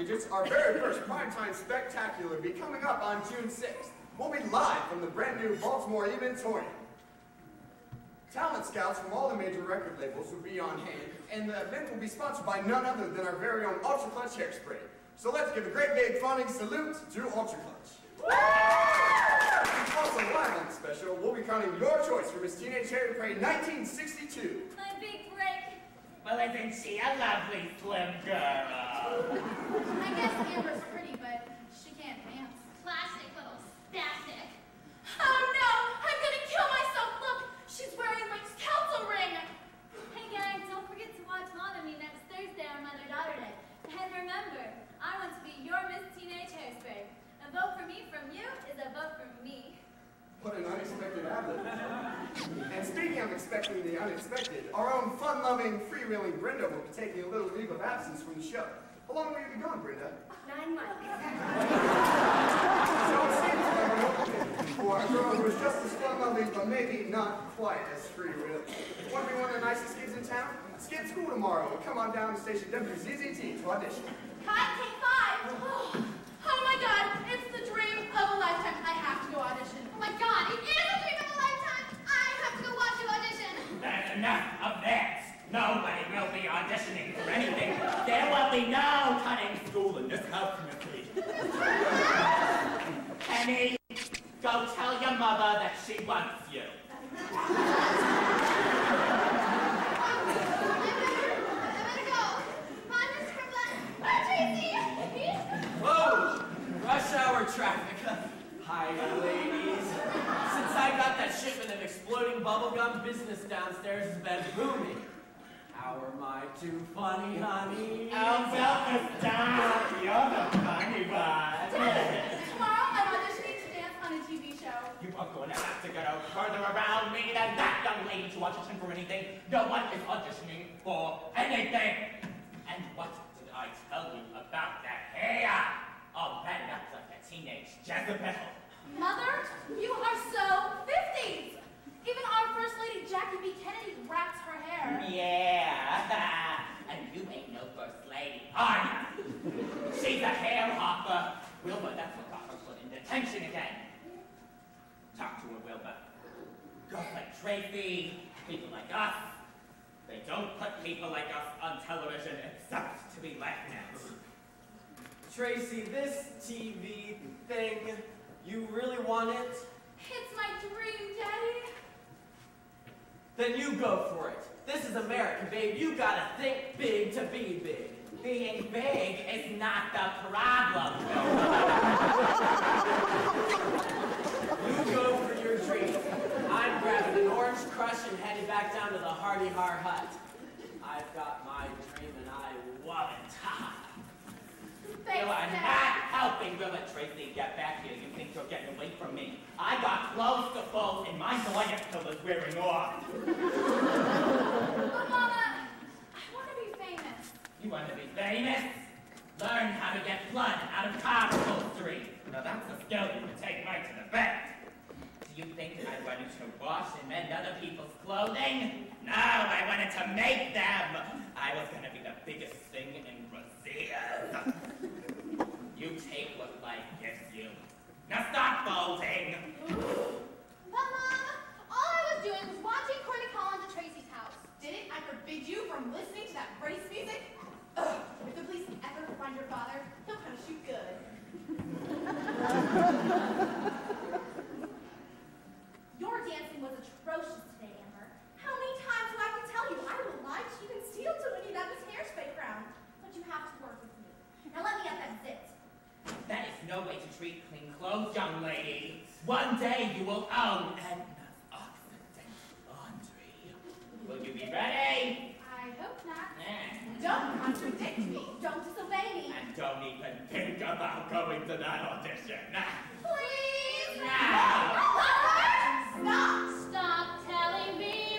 digits, our very first primetime spectacular will be coming up on June 6th. We'll be live from the brand new Baltimore Eventorium. Talent scouts from all the major record labels will be on hand, and the event will be sponsored by none other than our very own Ultra Clutch Hairspray. So let's give a great big fawning salute to Ultra Clutch. also live on the special, we'll be counting your choice for Miss Teenage Hairspray 1962. My big break. Well, I didn't see a lovely slim girl. I guess Amber's pretty, but she can't dance. Plastic little plastic. Oh no! I'm gonna kill myself! Look! She's wearing my council ring! Hey gang, don't forget to watch Mom and me next Thursday on Mother-Daughter Day. And remember, I want to be your Miss Teenage Hairspray. A vote for me from you is a vote for me. What an unexpected adlet. and speaking of expecting the unexpected, our own fun-loving, freewheeling Brenda will be taking a little leave of absence from the show. How long will you be gone, Brenda? Nine months. So it seems like for a girl who is just as fun-loving, but maybe not quite as free-wheeling. Want to be one of the nicest kids in town? Skip school tomorrow and come on down to station WZZT to audition. Cut, take five. Oh oh my god, it's the dream of a lifetime. I have to go audition. Oh my god, it is a dream of a lifetime! I have to go watch you audition! There's enough of this. Nobody will be auditioning for anything. There will be no cutting school in this house, Missy. Penny, go tell your mother that she wants you. Whoa! Rush hour traffic. Hi, ladies. Since I got that shipment of exploding bubblegum, business downstairs has been booming. How am I too funny, honey? Oh, don't stop. You're the funny one. Tomorrow I'm auditioning to dance on a TV show. You are going to have to get out further around me than that young lady to audition for anything. No one is auditioning for anything. And what did I tell you about that hair? All red up like a teenage Jezebel. Mother, you are so 50s. Even our First Lady Jackie B. Kennedy wraps her hair. Yeah. and you ain't no first lady, are you? She's a hair hopper. Wilbur, that's what got her put in detention again. Talk to her, Wilbur. Girls like Tracy, people like us. They don't put people like us on television except to be laughed at. Tracy, this TV thing, you really want it? It's my dream, Daddy. Then you go for it. This is America, babe. You gotta think big to be big. Being big is not the problem. You go for your dream. I'm grabbing an orange crush and heading back down to the Hardy Har Hut. I've got my dream and I want it. Ha! Thanks, You are Dad. not helping Will and Tracy get back here. You think you're getting away from me. I got clothes to fold and my Neanderthal is wearing off. But Mama, I want to be famous. You want to be famous? Learn how to get blood out of car upholstery. Now that's a skill you can take right to the bank. Do you think I wanted to wash and mend other people's clothing? No, I wanted to make them. I was gonna be the biggest thing in Brazil. You take what life gives you. Now stop folding. But Mom, all I was doing was watching Corny Collins at Tracy's house. Didn't I forbid you from listening to that race music? Ugh, if the police ever find your father, he'll punish you good. Your dancing was atrocious today, Amber. How many times do I have to tell you I will lie, cheat, and steal to win you that Miss Hairspray crown? But you have to work with me. Now let me get that zit. That is no way to treat clean clothes, young lady. One day you will own Edna's Occidental Laundry. Will you be ready? I hope not. Eh. Don't contradict me. Don't disobey me. And don't even think about going to that audition. Please! Now! Stop! Stop telling me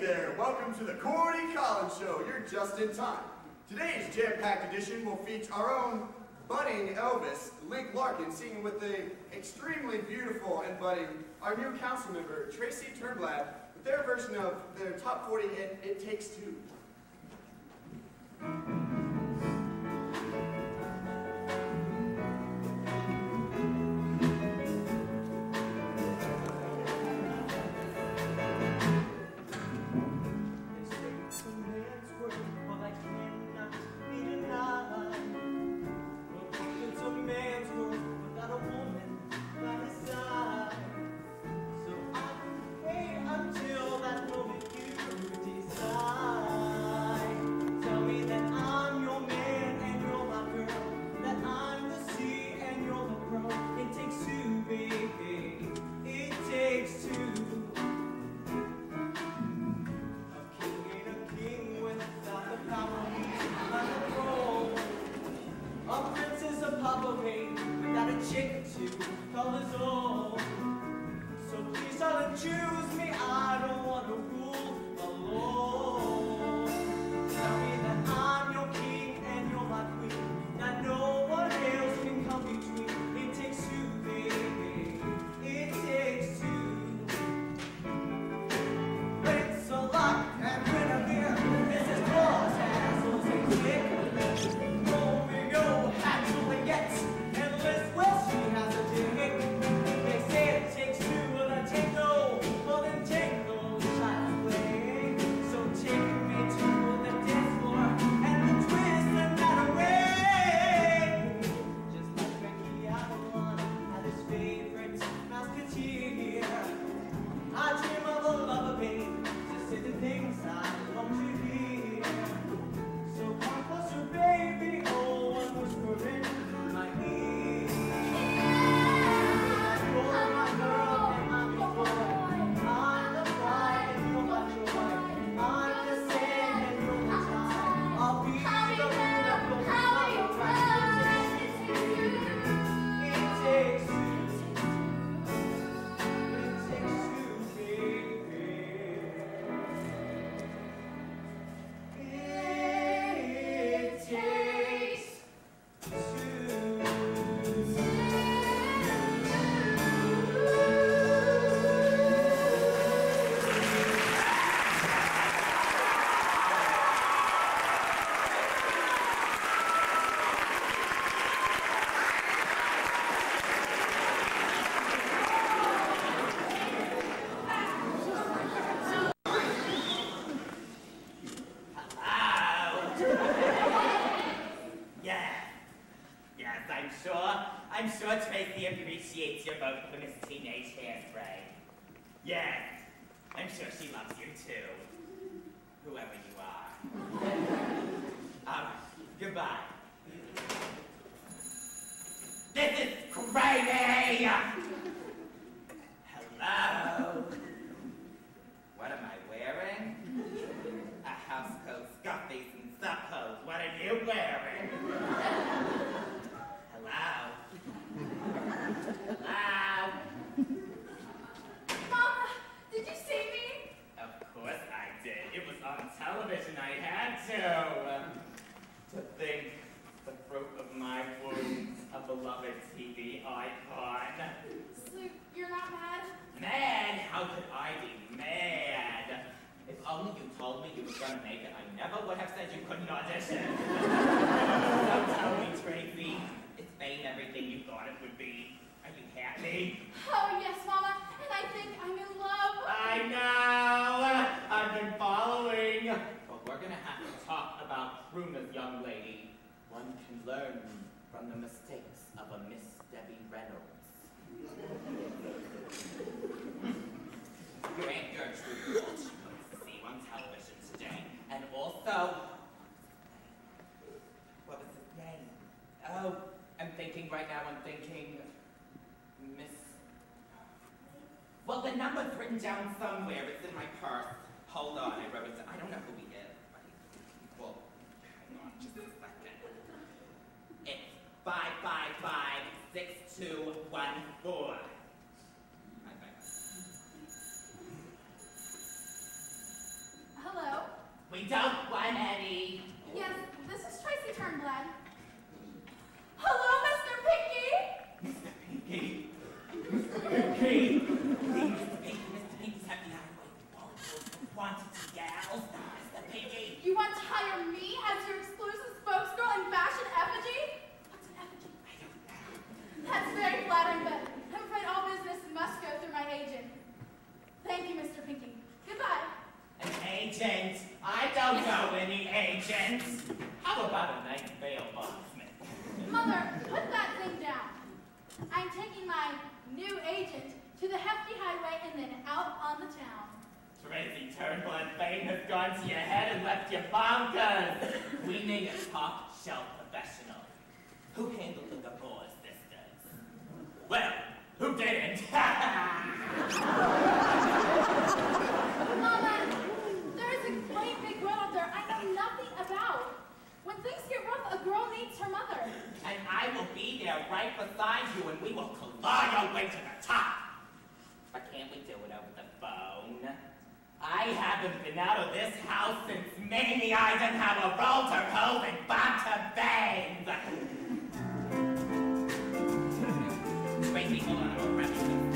There, welcome to the Corny Collins Show. You're just in time. Today's jam-packed edition will feature our own budding Elvis, Link Larkin, singing with the extremely beautiful and budding our new council member, Tracy Turnblad, with their version of their top 40 hit, It Takes Two. Oh. down somewhere. It's in my purse. Hold on, I wrote it down. I don't know who he is. But well, hang on just a second. It's five five five six two one four. Hello? We don't agents. I don't know any agents. How about a night bail bondsman? Mother, put that thing down. I'm taking my new agent to the Hefty Hideaway and then out on the town. Tracy Turnblad Fane have gone to your head and left you bonkers. we need a top shelf professional. Who handled the Gabor sisters? Well, who didn't? girl needs her mother. and I will be there right beside you and we will claw your way to the top. But can't we do it over the phone? I haven't been out of this house since Mamie Eisenhower rolled her hose and bombed her bangs. Tracy, hold on,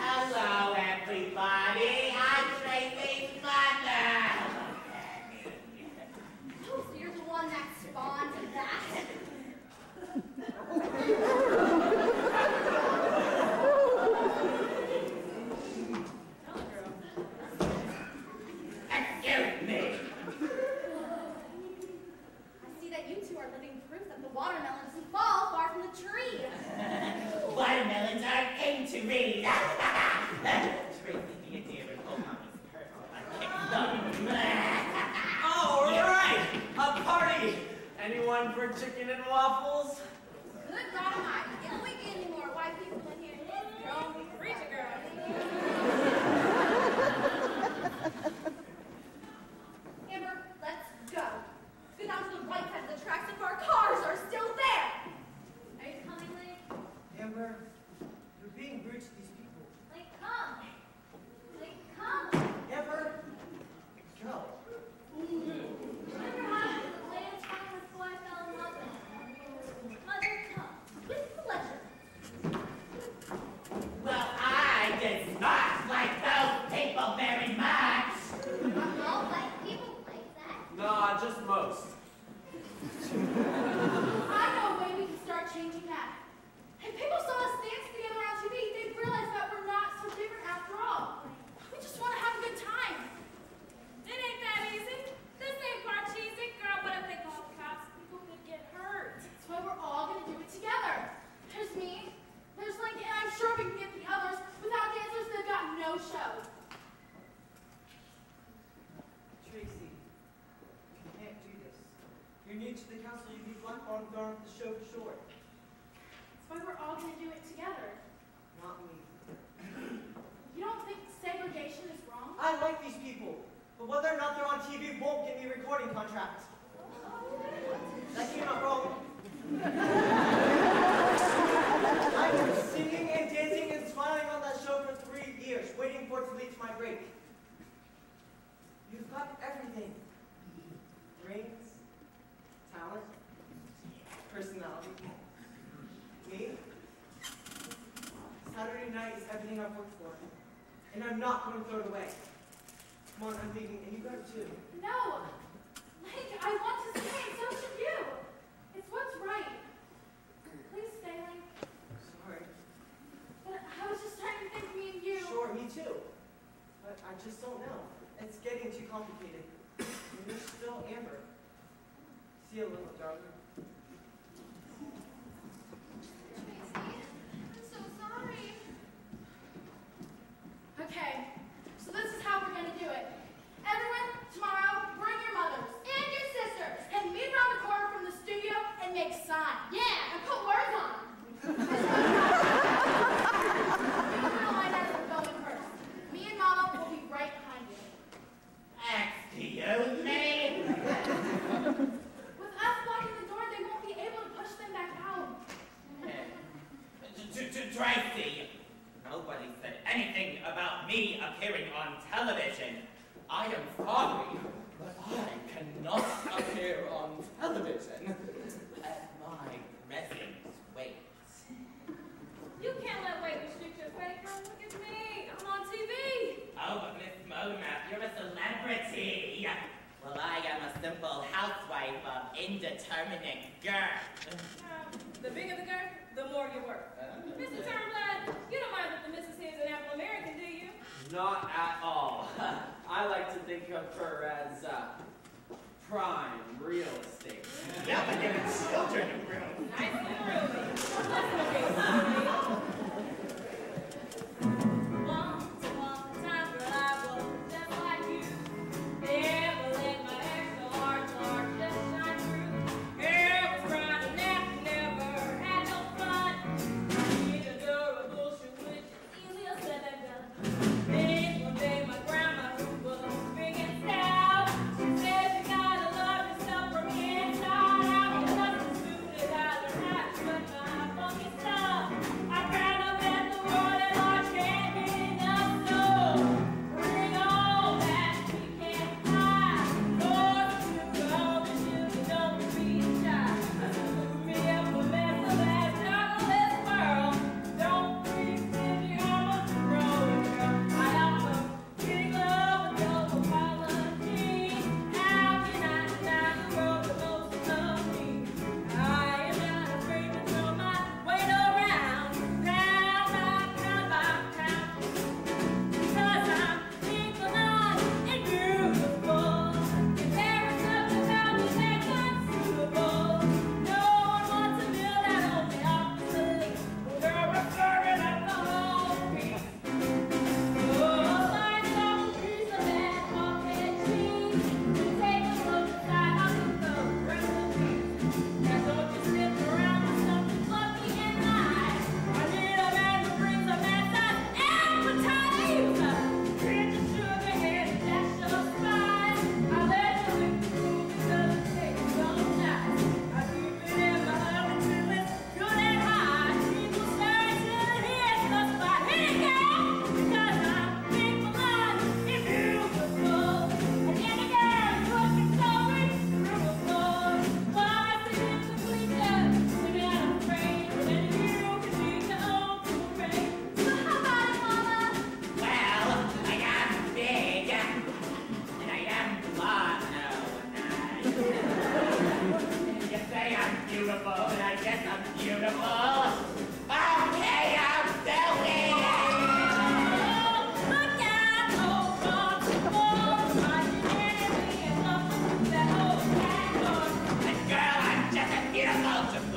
Hello. For to lead to my break. You've got everything. Brains, talent, personality. Me? Saturday night is everything I've worked for. And I'm not going to throw it away. Come on, I'm leaving, and you got it too. No! Link, I want to stay, so should you. It's what's right. Please stay, Link. Sorry. But I was just trying to think me and you. Sure, me too. But I just don't know. It's getting too complicated. And you're still Amber. See you little darling. Tracy, I'm so sorry. Okay, so this is how we're gonna do it. Everyone, tomorrow, bring your mothers and your sisters and meet around the corner from the studio and make signs. Yeah, and put words on 'em. You can line as we're going first. Me and Mama will be right behind you. With us blocking the door, they won't be able to push them back out. Tracy, nobody said anything about me appearing on television. I am sorry, but I cannot appear on television at my present weight. You can't let weight restrict your fate. Look at me. I'm on TV. Oh, but Mona, you're a celebrity. Well, I am a simple housewife of indeterminate girth. Um, the bigger the girth, the more you work. Mr. Turnblad, you don't mind that the missus is an Afro American, do you? Not at all. I like to think of her as uh, prime real estate. Yeah, but there are children around. Nice and roomy. Listen to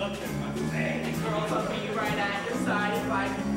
Look for my. Girls, will be right at your side if I can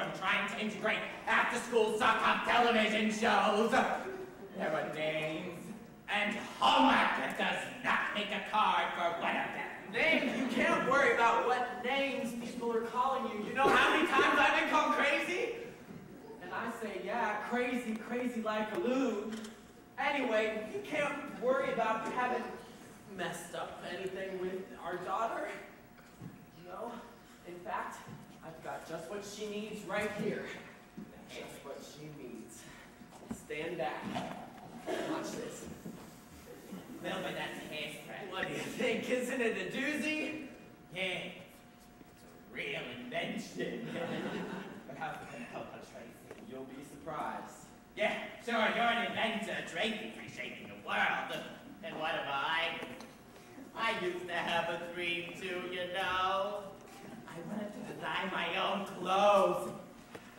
from trying to integrate after-school sock hop television shows. There are names and homework that does not make a card for one of them. Names? You can't worry about what names people are calling you. You know how many times I've been called crazy? And I say, yeah, crazy, crazy like a loon. Anyway, you can't worry about you haven't messed up anything with our daughter. No. In fact, got just what she needs right here. Just what she needs. Stand back. Watch this. Wilbur, that's a hairspray. What do you think? Isn't it a doozy? Yeah, it's a real invention. but how's it gonna help us, Tracy? You'll be surprised. Yeah, sure, you're an inventor, Tracy, reshaping the world. And what am I? I used to have a dream too, you know. I wanted to design my own clothes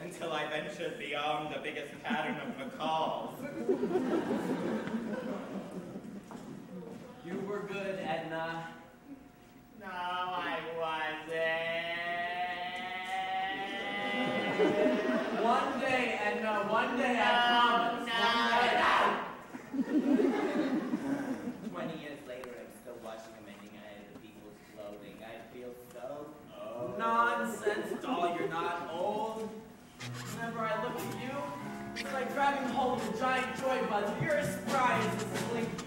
until I ventured beyond the biggest pattern of McCall's. You were good, Edna. No, I wasn't. One day, Edna, one day, I No, promise. One day. Twenty years later, I'm still washing and mending other people's clothing. I feel so Nonsense, doll, you're not old. Whenever I look at you, it's like grabbing hold of a giant joy buzzer. You're as spry as a slinky.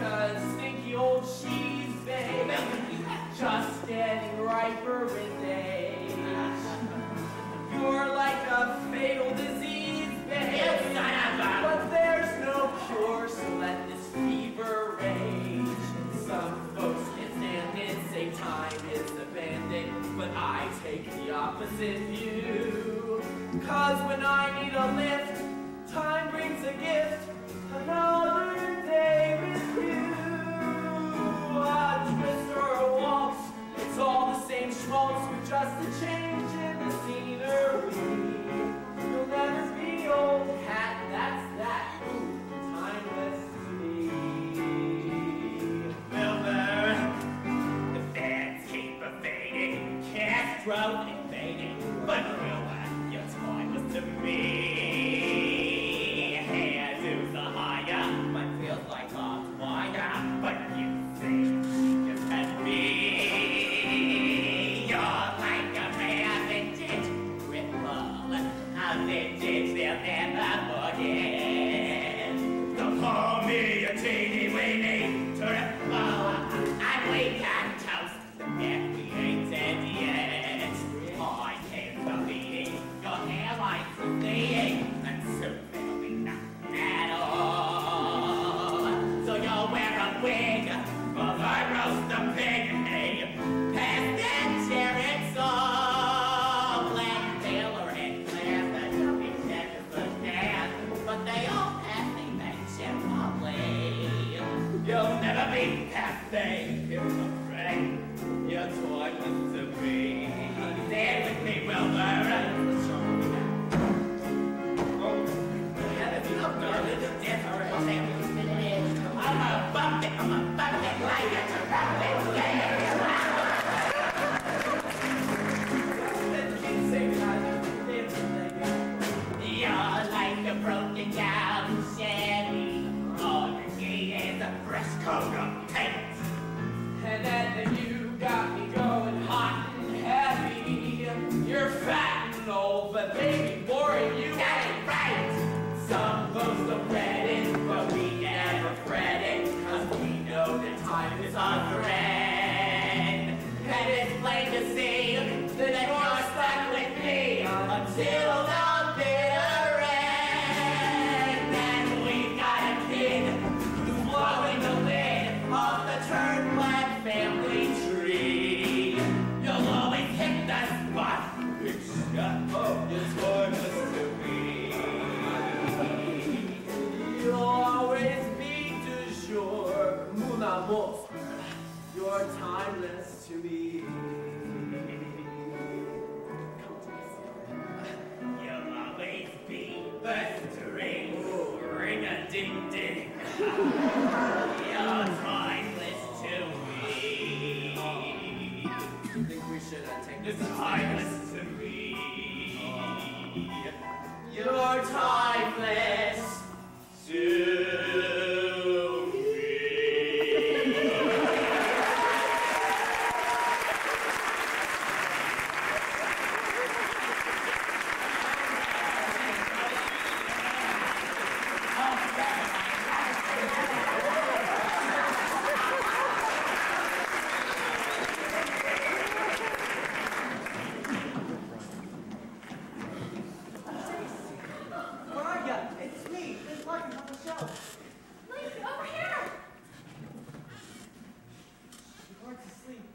A stinky old cheese, babe, just getting riper with age. You're like a fatal disease, babe. You son of a- But there's no cure, so let this fever rage. Some folks can't stand it, say time is abandoned, but I take the opposite view. Cause when I You're timeless to me. You'll always be ring a ding ding. You're timeless to me. I think we should uh, take this You're timeless To me. Where are ya? It's me, Miss Larkin on the show. Link, over here! She hard to sleep.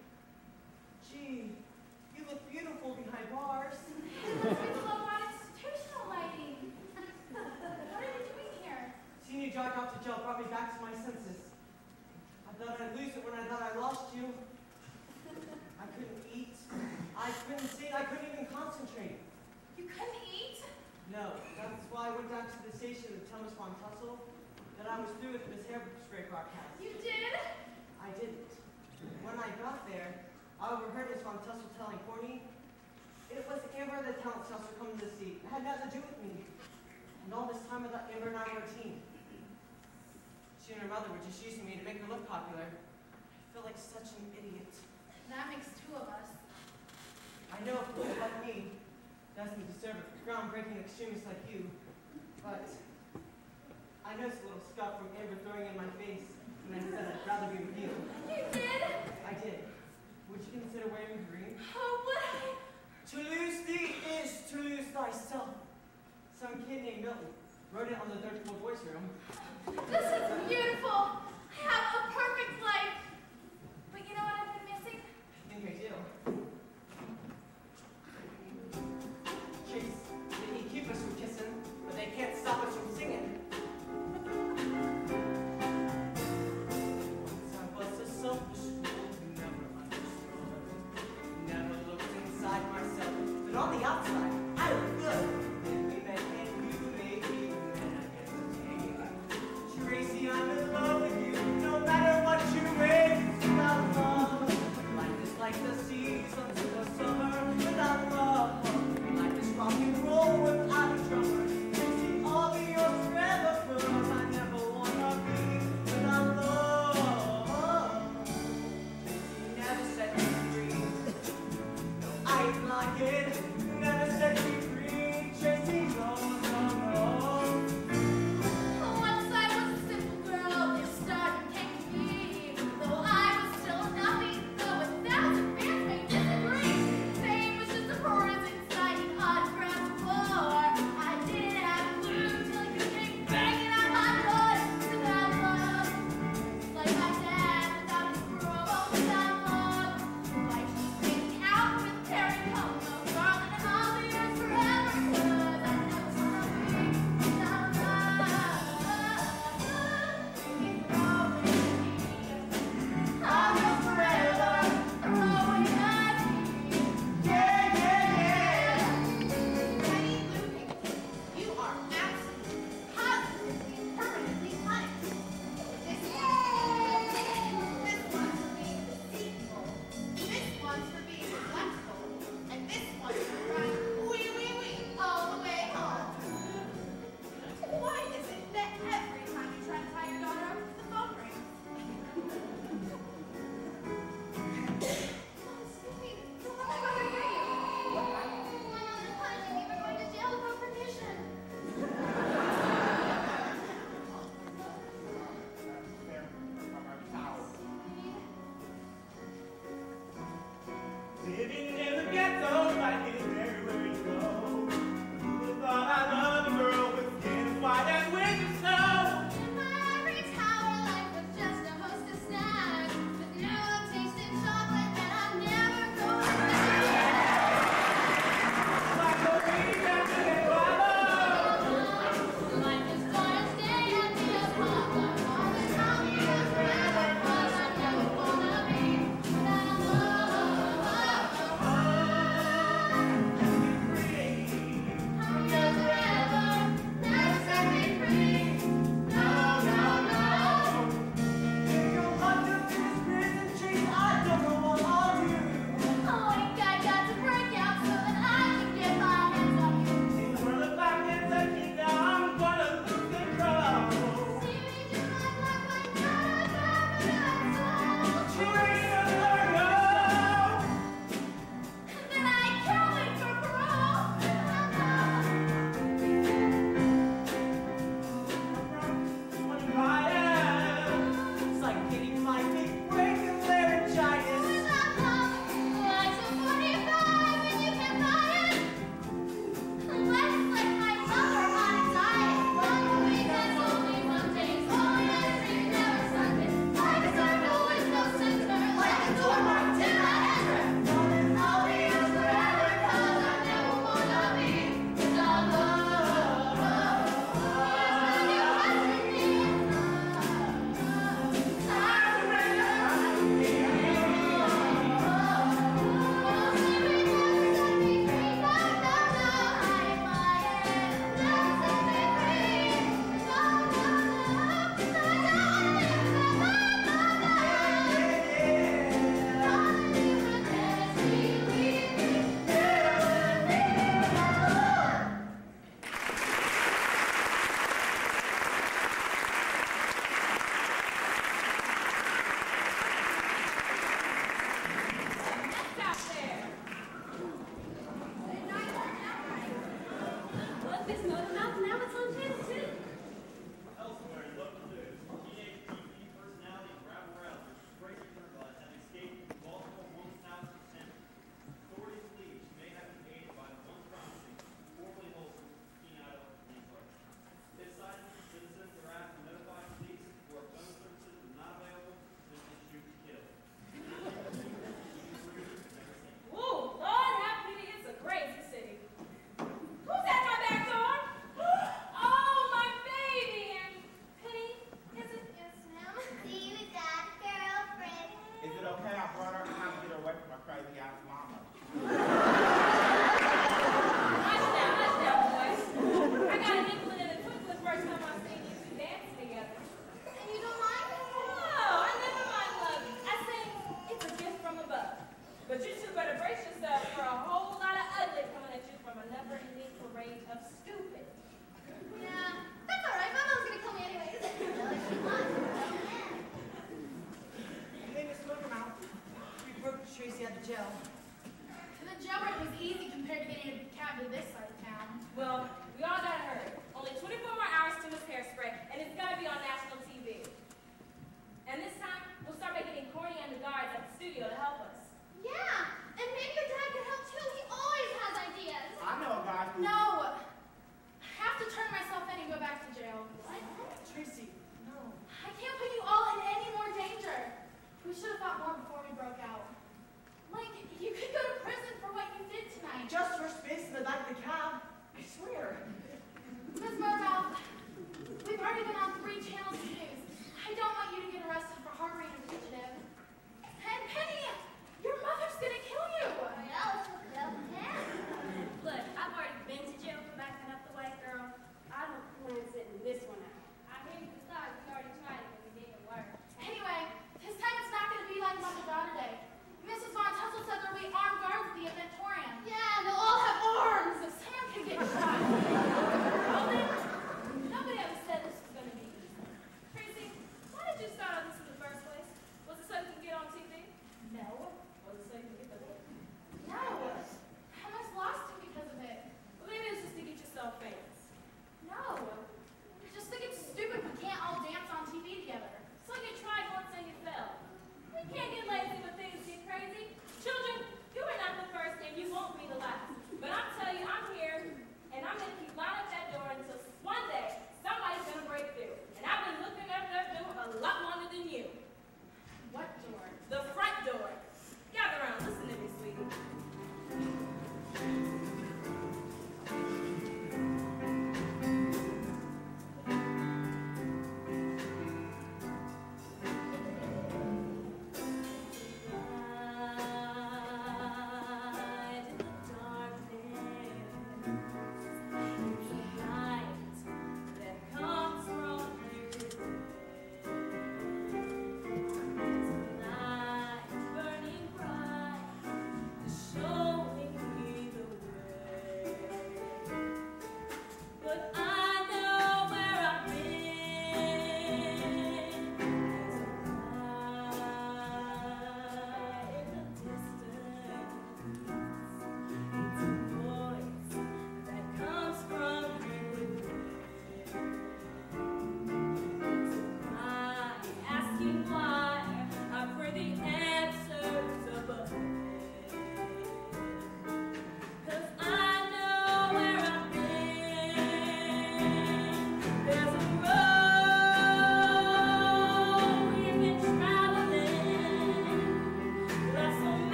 Gee, you look beautiful behind bars. It must be the low-on institutional lighting. What are you doing here? Seeing you jog off to jail brought me back to my senses. I thought I'd lose it when I thought I lost you. I couldn't eat. I couldn't sing. I couldn't even concentrate. You couldn't eat? No, that's why I went down to the station to tell Miss Von Tussle that I was through with Miss Hairspray broadcast. You did? I didn't. When I got there, I overheard Miss Von Tussle telling Corny it was Amber the talent were coming to see. It had nothing to do with me. And all this time I thought Amber and I were a team. She and her mother were just using me to make her look popular. I feel like such an idiot. That makes two of us. I know a fool like me doesn't deserve a groundbreaking extremist like you, but I noticed a little scuff from Amber throwing in my face, and I said I'd rather be with you. You did? I did. Would you consider wearing green? Oh, would I? To lose thee is to lose thyself. Some kid named Milton wrote it on the third floor voice room. This is beautiful. I have a perfect life.